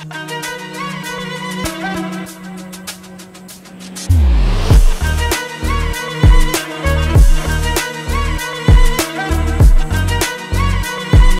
I'm